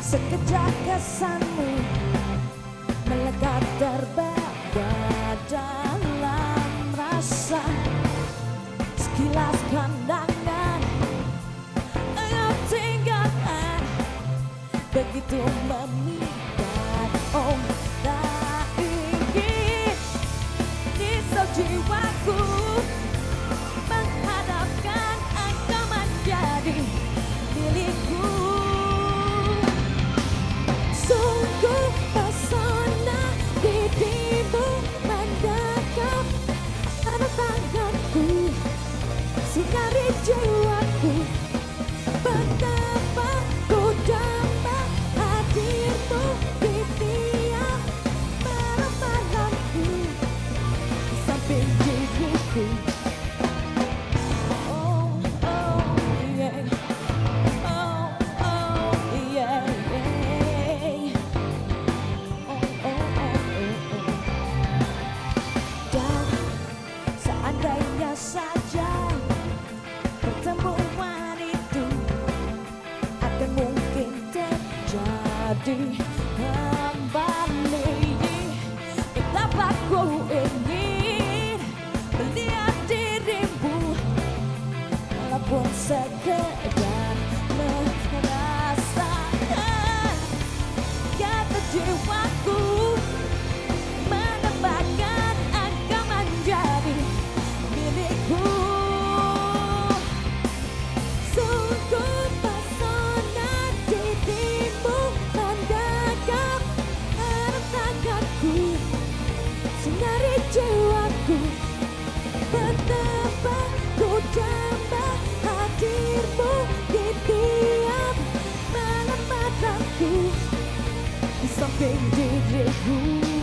Sekejap kesanmu Melekat terbawa dalam rasa. Sekilas pandangan Engkau tinggalkan. Begitu memilih Sukari do também de Jesus.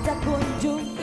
tak kunjung